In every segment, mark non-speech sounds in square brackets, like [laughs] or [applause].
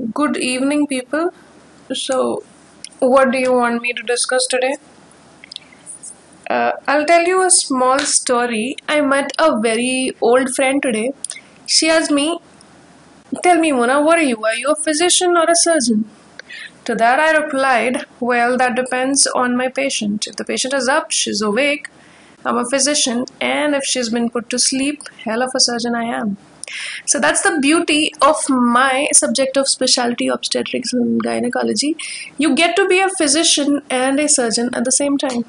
Good evening, people. So, what do you want me to discuss today? Uh, I'll tell you a small story. I met a very old friend today. She asked me, Tell me, Mona, what are you? Are you a physician or a surgeon? To that, I replied, Well, that depends on my patient. If the patient is up, she's awake, I'm a physician, and if she's been put to sleep, hell of a surgeon I am. So that's the beauty of my subject of specialty obstetrics and gynecology. You get to be a physician and a surgeon at the same time.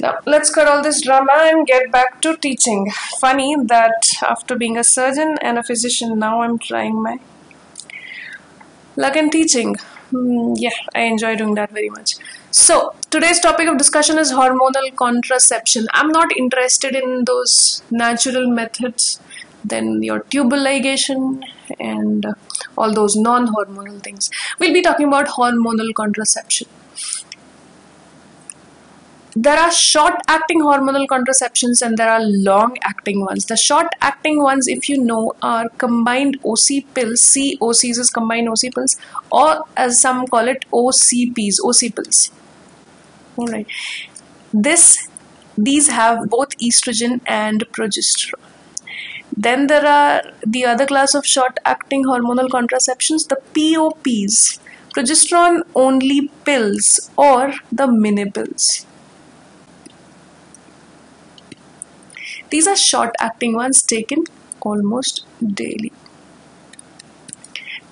Now, let's cut all this drama and get back to teaching. Funny that after being a surgeon and a physician, now I'm trying my luck in teaching. Mm, yeah, I enjoy doing that very much. So, today's topic of discussion is hormonal contraception. I'm not interested in those natural methods, then your tubal ligation and all those non hormonal things. We'll be talking about hormonal contraception there are short acting hormonal contraceptions and there are long acting ones. The short acting ones, if you know, are combined OC pills. COCs is combined OC pills, or as some call it OCPs, OC pills. Alright. This these have both estrogen and progesterone. Then there are the other class of short acting hormonal contraceptions, the POPs, progesterone only pills or the mini pills These are short acting ones taken almost daily.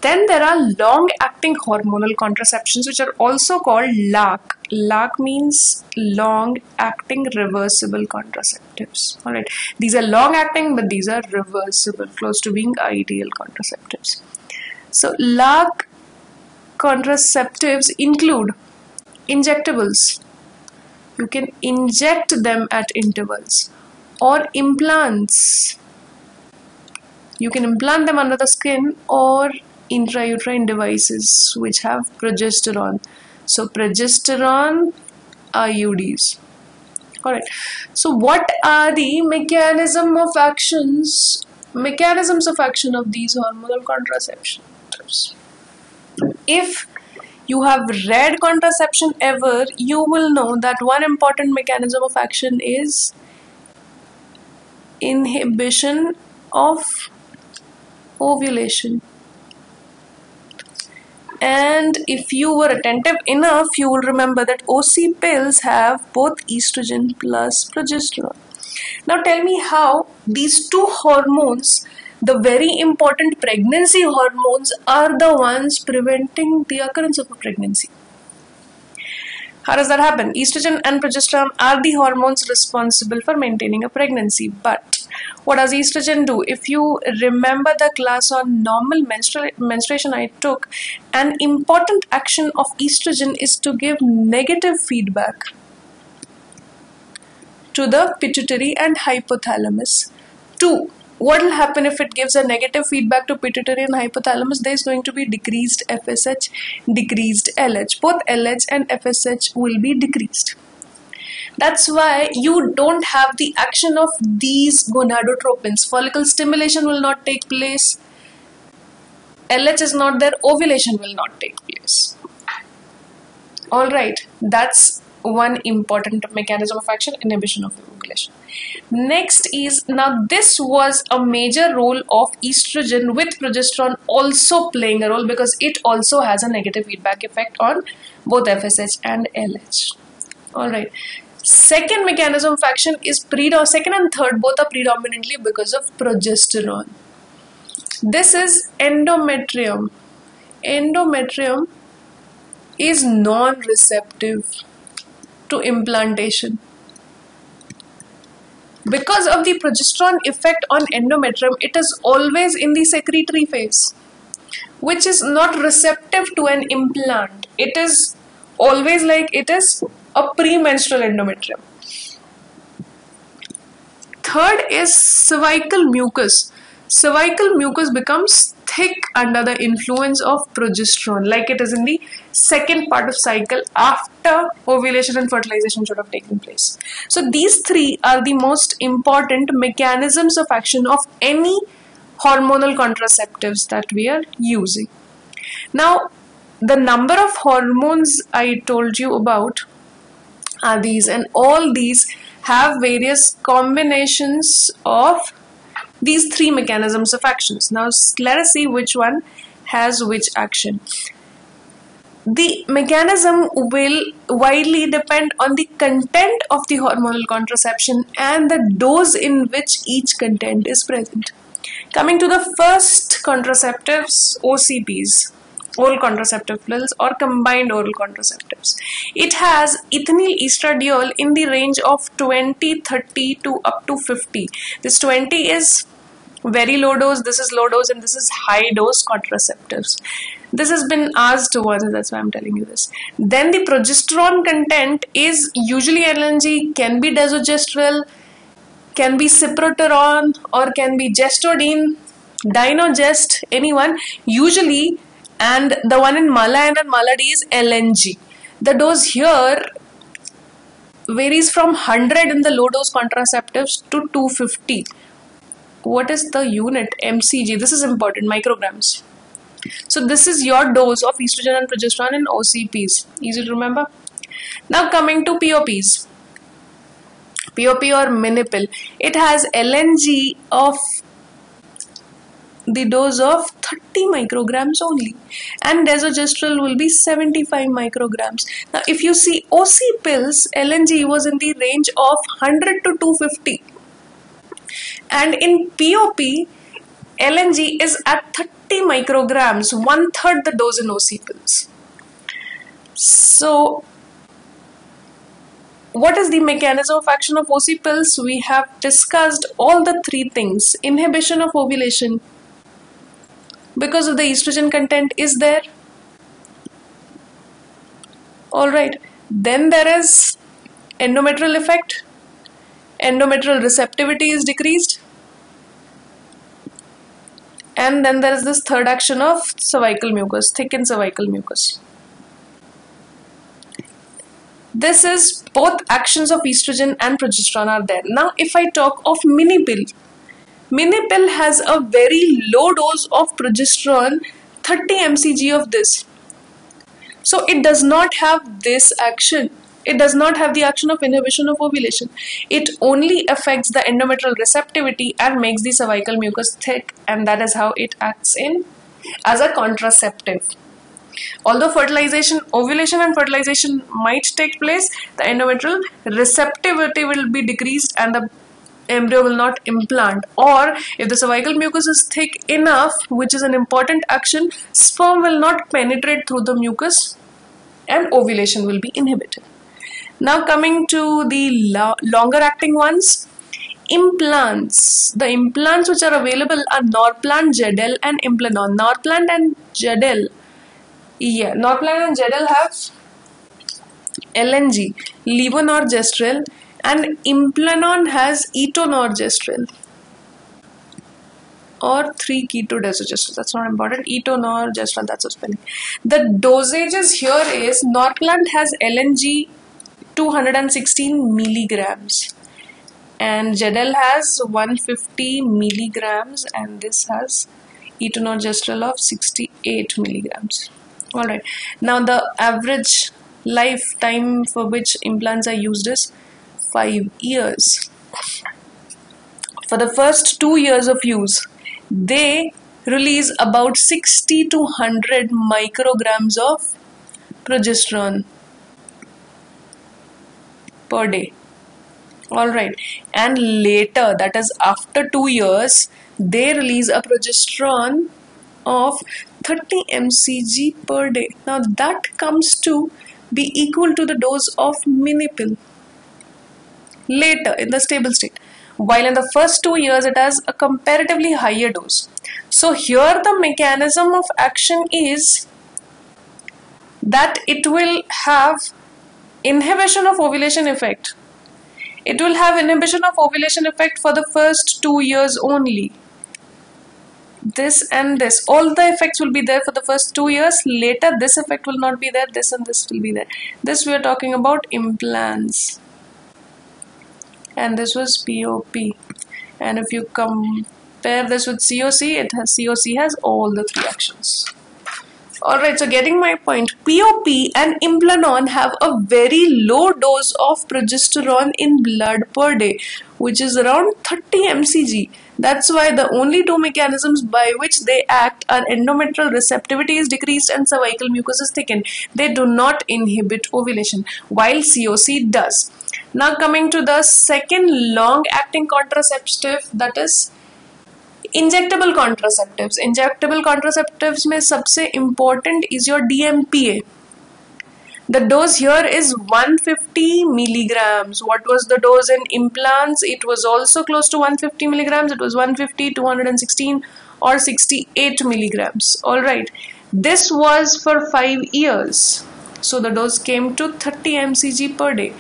Then there are long acting hormonal contraceptions which are also called LAC. LAC means long acting reversible contraceptives. Alright, these are long acting but these are reversible, close to being ideal contraceptives. So, LAC contraceptives include injectables. You can inject them at intervals or implants. You can implant them under the skin or intrauterine devices which have progesterone. So progesterone IUDs. Alright. So what are the mechanism of actions mechanisms of action of these hormonal contraceptions? If you have read contraception ever, you will know that one important mechanism of action is inhibition of ovulation and if you were attentive enough you will remember that OC pills have both estrogen plus progesterone now tell me how these two hormones the very important pregnancy hormones are the ones preventing the occurrence of a pregnancy how does that happen? Estrogen and progesterone are the hormones responsible for maintaining a pregnancy. But what does estrogen do? If you remember the class on normal menstru menstruation I took, an important action of estrogen is to give negative feedback to the pituitary and hypothalamus. Two what will happen if it gives a negative feedback to pituitary and hypothalamus? There is going to be decreased FSH decreased LH both LH and FSH will be decreased that's why you don't have the action of these gonadotropins. Follicle stimulation will not take place. LH is not there ovulation will not take place. All right that's one important mechanism of action inhibition of ovulation. Next is now this was a major role of estrogen with progesterone also playing a role because it also has a negative feedback effect on both fsh and lh all right second mechanism of action is pre second and third both are predominantly because of progesterone this is endometrium endometrium is non-receptive to implantation. Because of the progesterone effect on endometrium, it is always in the secretory phase, which is not receptive to an implant. It is always like it is a premenstrual endometrium. Third is cervical mucus. Cervical mucus becomes thick under the influence of progesterone like it is in the second part of cycle after ovulation and fertilization should have taken place so these three are the most important mechanisms of action of any hormonal contraceptives that we are using. Now, the number of hormones I told you about are these, and all these have various combinations of these three mechanisms of actions. Now, let us see which one has which action. The mechanism will widely depend on the content of the hormonal contraception and the dose in which each content is present. Coming to the first contraceptives, OCPs, oral contraceptive pills or combined oral contraceptives. It has ethinyl estradiol in the range of 20, 30 to up to 50. This 20 is very low dose, this is low dose and this is high dose contraceptives. This has been asked once, that's why I'm telling you this. Then the progesterone content is usually LNG, can be desogestrel, can be cyproterone or can be gestodene, dienogest, anyone. Usually and the one in Mala and Mala D is LNG. The dose here varies from 100 in the low dose contraceptives to 250. What is the unit? MCG. This is important, micrograms. So this is your dose of estrogen and progesterone in OCPs. Easy to remember. Now coming to POPs. POP or minipill. It has LNG of the dose of 30 micrograms only and desogestrel will be 75 micrograms now if you see OC pills LNG was in the range of 100 to 250 and in POP LNG is at 30 micrograms one third the dose in OC pills so what is the mechanism of action of OC pills? We have discussed all the three things. Inhibition of ovulation, because of the estrogen content is there? All right. Then there is endometrial effect. Endometrial receptivity is decreased. And then there is this third action of cervical mucus thickened cervical mucus. This is both actions of estrogen and progesterone are there. Now if i talk of mini pill Minipill has a very low dose of progesterone, 30 mcg of this. So it does not have this action. It does not have the action of inhibition of ovulation. It only affects the endometrial receptivity and makes the cervical mucus thick and that is how it acts in as a contraceptive. Although fertilization, ovulation and fertilization might take place, the endometrial receptivity will be decreased and the embryo will not implant. Or if the cervical mucus is thick enough which is an important action sperm will not penetrate through the mucus and ovulation will be inhibited. Now coming to the lo longer acting ones. Implants. The implants which are available are norplant Jadelle and implanon. Norplant and Jadelle yeah norplant and Jadelle have lng levonorgestrel and implanon has etonogestrel. Or 3 keto desogestrel that's not important. Etonogestrel that's a spelling the dosages here is norplant has lng 216 milligrams. And Jadelle has 150 milligrams. And this has etonogestrel of 68 milligrams. All right. Now the average lifetime for which implants are used is five years. For the first two years of use, they release about 60 to 100 micrograms of progesterone per day. Alright, and later, that is after two years, they release a progesterone of 30 mcg per day. Now, that comes to be equal to the dose of minipill later in the stable state while in the first two years it has a comparatively higher dose. So here the mechanism of action is that it will have inhibition of ovulation effect. It will have inhibition of ovulation effect for the first two years only. This and this, all the effects will be there for the first two years. Later, this effect will not be there. This and this will be there. This we are talking about implants and this was POP and if you compare this with COC, it has COC has all the three actions. Alright, so getting my point, POP and Implanon have a very low dose of progesterone in blood per day, which is around 30 mcg. That's why the only two mechanisms by which they act are endometrial receptivity is decreased and cervical mucus is thickened. They do not inhibit ovulation, while COC does. Now coming to the second long-acting contraceptive that is injectable contraceptives injectable contraceptives में सबसे important is your DMPA the dose here is 150 milligrams what was the dose in implants it was also close to 150 milligrams it was 150 216 or 68 milligrams all right this was for 5 years so the dose came to 30 mcg per day.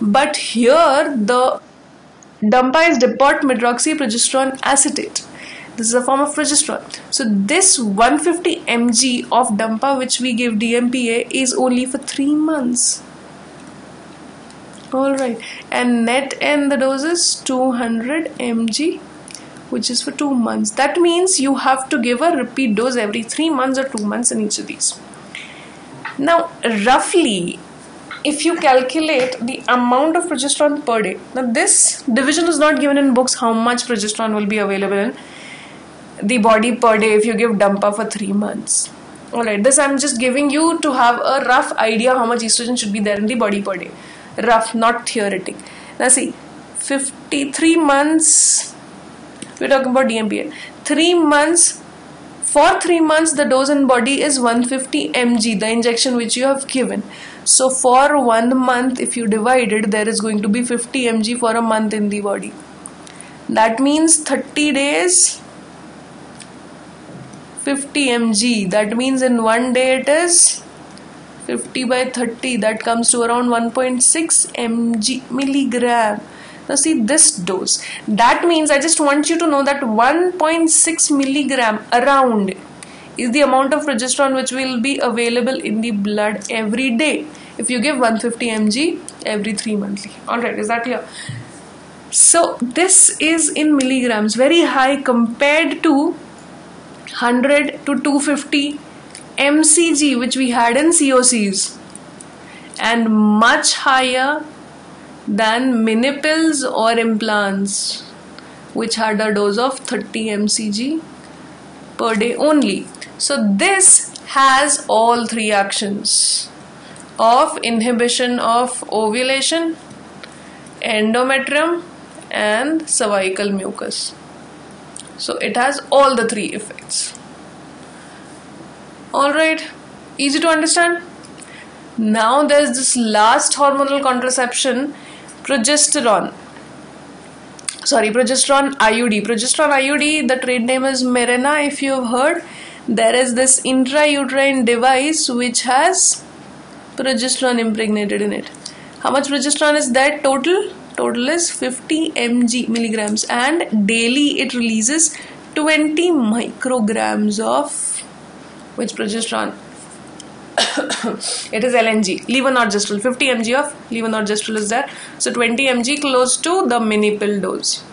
But here the dumpa is depot medroxyprogesterone acetate. This is a form of progesterone. So this 150 mg of dumpa which we give dmpa is only for 3 months. All right. And net and the dose is 200 mg which is for 2 months. That means you have to give a repeat dose every 3 months or 2 months in each of these now roughly if you calculate the amount of progesterone per day now this division is not given in books how much progesterone will be available in the body per day if you give Dumpa for three months. Alright, this I'm just giving you to have a rough idea how much estrogen should be there in the body per day. Rough, not theoretic. Now see, 53 months, we're talking about DMPA. 3 months, for 3 months the dose in body is 150 mg, the injection which you have given. So for 1 month, if you divide it, there is going to be 50 mg for a month in the body. That means 30 days 50 mg that means in one day it is 50 by 30 that comes to around 1.6 mg milligram now see this dose that means i just want you to know that 1.6 milligram around is the amount of progesterone which will be available in the blood every day. If you give 150 mg every 3 monthly. All right is that clear? So this is in milligrams very high compared to 100 to 250 mcg which we had in COCs and much higher than mini pills or implants which had a dose of 30 mcg per day only. So this has all three actions of inhibition of ovulation endometrium and cervical mucus. So it has all the three effects. All right easy to understand? Now there's this last hormonal contraception progesterone. Sorry progesterone iud progesterone iud the trade name is Mirena if you have heard. There is this intrauterine device which has progesterone impregnated in it. How much progesterone is that total? Total is 50 mg milligrams and daily it releases 20 micrograms of which progesterone it is LNG levonorgestrel 50 mg of levonorgestrel is there. So 20 mg close to the mini pill dose.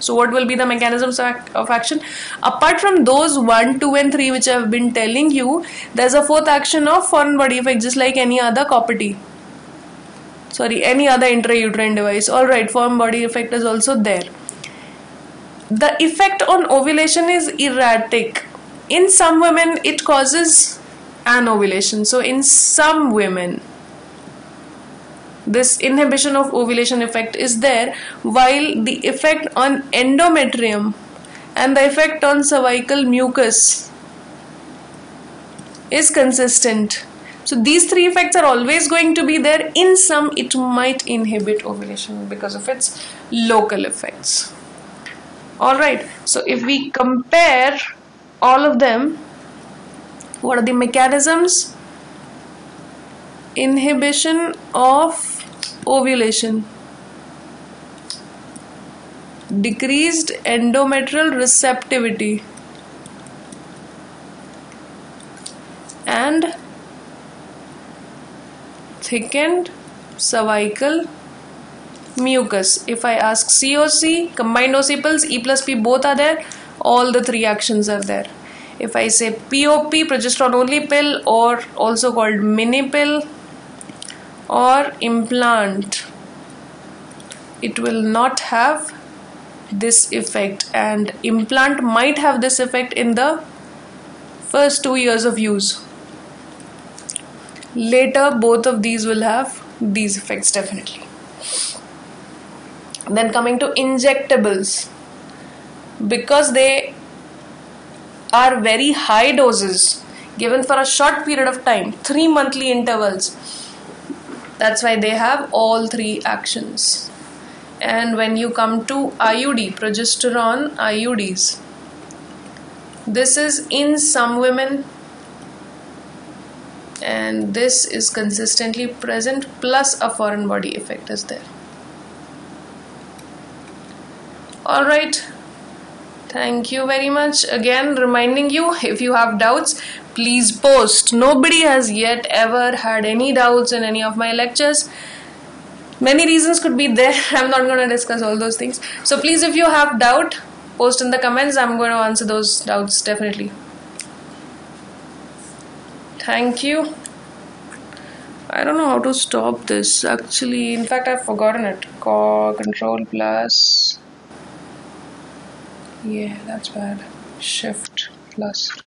So what will be the mechanisms of action? Apart from those 1 2 and 3 which i have been telling you there's a fourth action of foreign body effect just like any other copper sorry any other intrauterine device. All right foreign body effect is also there. The effect on ovulation is erratic. In some women it causes anovulation so in some women this inhibition of ovulation effect is there while the effect on endometrium and the effect on cervical mucus is consistent so these three effects are always going to be there. In some, it might inhibit ovulation because of its local effects. Alright, so if we compare all of them, what are the mechanisms? Inhibition of ovulation, decreased endometrial receptivity, and thickened cervical mucus. If I ask COC, combined OC pills, E plus P both are there, all the three actions are there. If I say POP, progesterone only pill, or also called mini pill, or implant, it will not have this effect, and implant might have this effect in the first two years of use. Later, both of these will have these effects definitely. Then, coming to injectables, because they are very high doses given for a short period of time, three monthly intervals. That's why they have all three actions. And when you come to IUD, progesterone IUDs, this is in some women and this is consistently present plus a foreign body effect is there all right thank you very much. Again reminding you if you have doubts please post. Nobody has yet ever had any doubts in any of my lectures. Many reasons could be there. [laughs] I'm not going to discuss all those things. So please if you have doubt post in the comments. I'm going to answer those doubts definitely. Thank you. I don't know how to stop this actually. In fact I've forgotten it. Control plus yeah that's bad. Shift plus